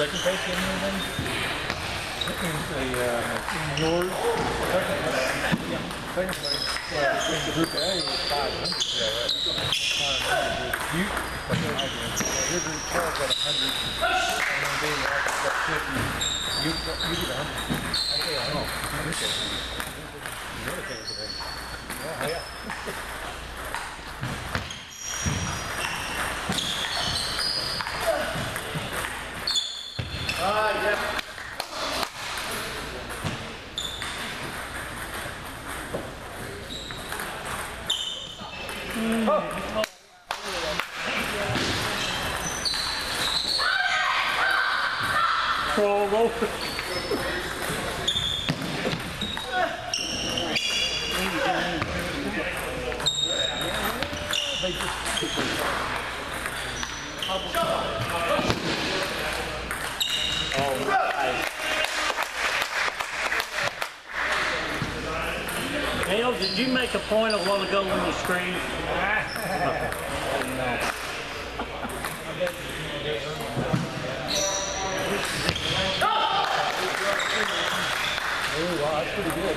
second place in then? In the, uh, yours? Second place. Yeah, second place. Well, in group A was five hundred. Yeah, right. Five hundred. You, that's what I did. Yeah, Your group twelve got hundred. And then they got fifty. You, you get hundred. I say hundred. You get hundred. You're okay today. Yeah, yeah. آه point a while ago when you screamed? Oh, wow, that's pretty good.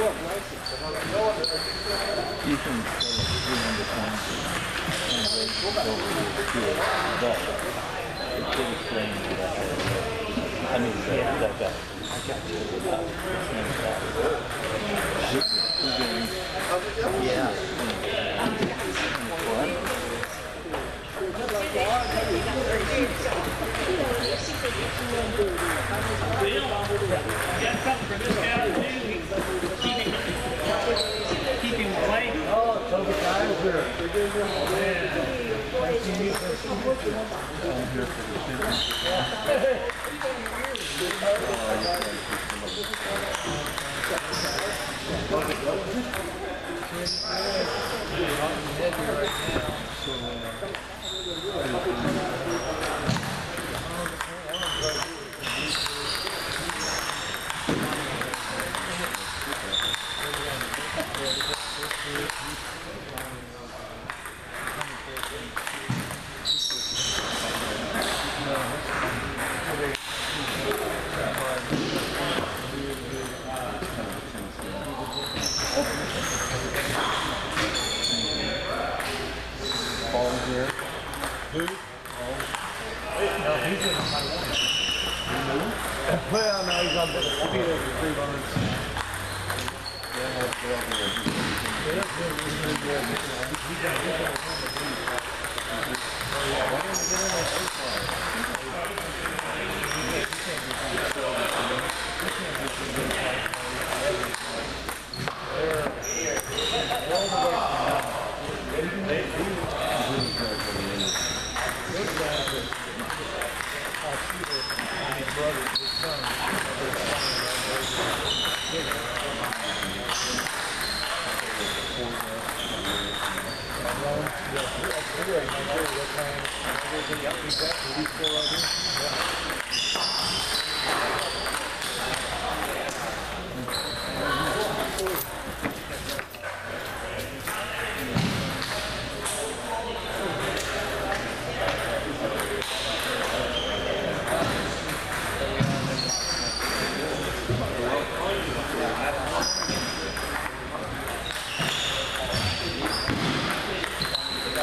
Ethan fell 300 pounds and weighed over his kid. But the kid is that. I mean, that. Yeah. Something for this guy. Keep him, keep. Oh, Toby Kaiser. ball in here. Yeah, the business. They're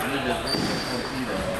Je devrais être.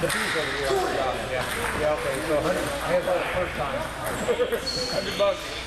the bees over here. Yeah. yeah. Yeah. Okay. So 100. I had that the first time. 100 bucks.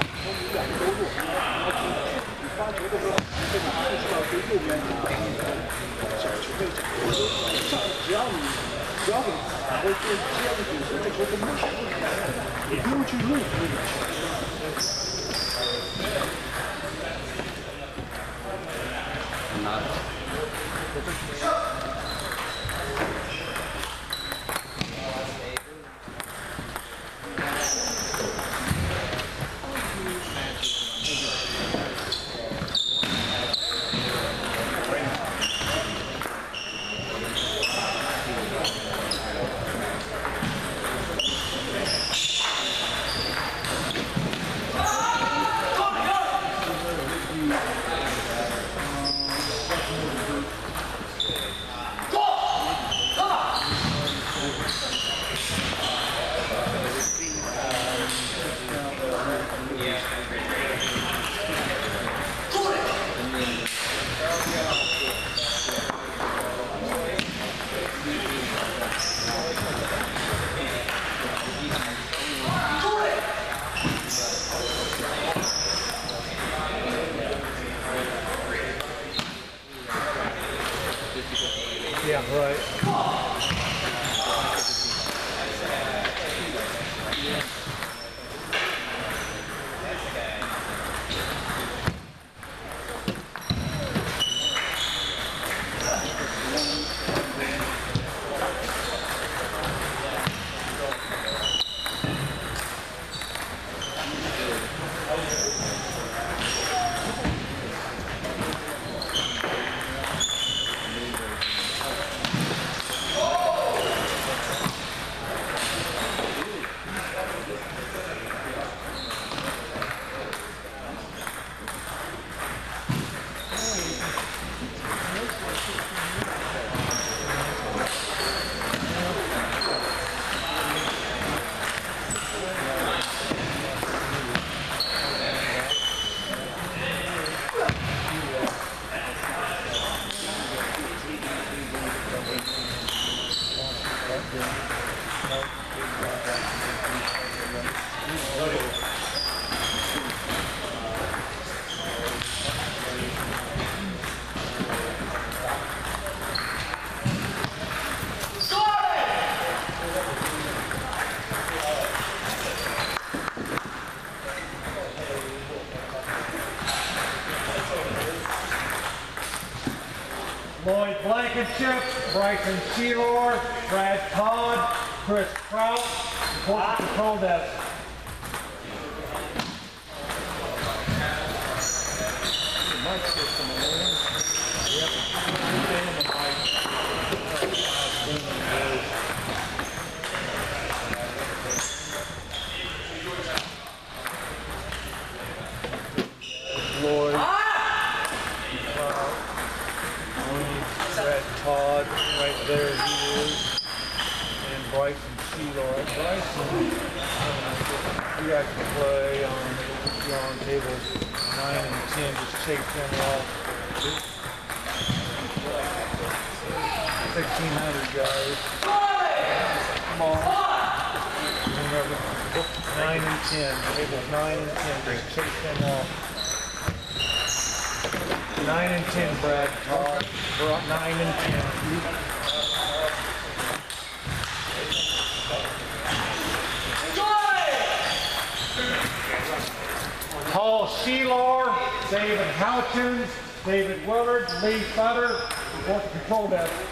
你发觉得说，你这个球是右边的，啊，小球的角度，上只要你只要你踩过去，这样子，这个球都没有球，你不用去弄那个球。拿着。Bryson Sheilor, Brad Todd, Chris Kraut, Port Control Desk. 9 and 10. Just chase them off. 9 and 10, Brad. Tall. 9 and 10. Paul Shelar, David Houchins, David Willard, Lee Sutter, report to control desk.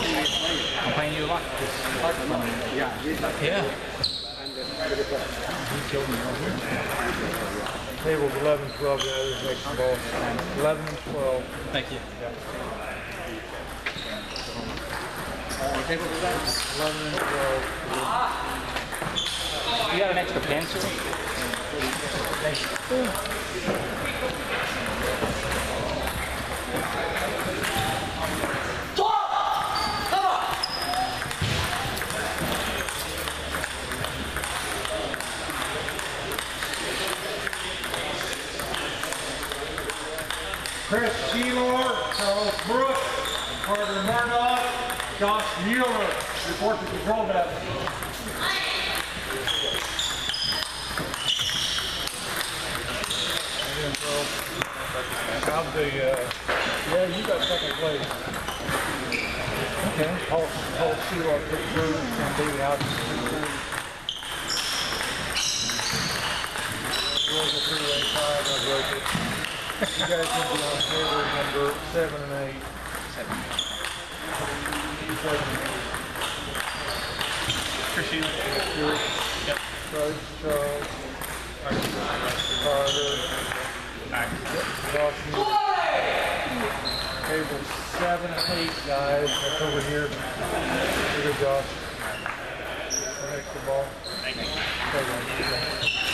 Playing you a lot. Yeah. Tables eleven, twelve, the others next ball. Eleven and twelve. Thank you. Yeah. Eleven and twelve. You got an extra pencil? Chris Seymour, Charles Brooks, Carter Murdoch, Josh Mueller, report to control desk. How's the, uh, yeah, you got second place. Okay. Paul, Paul Seymour, took through, and David Housen. took a three-way tie, I broke it. You guys can be on table number seven and eight. Seven. Seven. Chris, you. Stuart. Yep. Charles, Charles. Carter. Josh. Table seven and eight, guys. That's over here. Here, Josh. Next the ball. Thank you.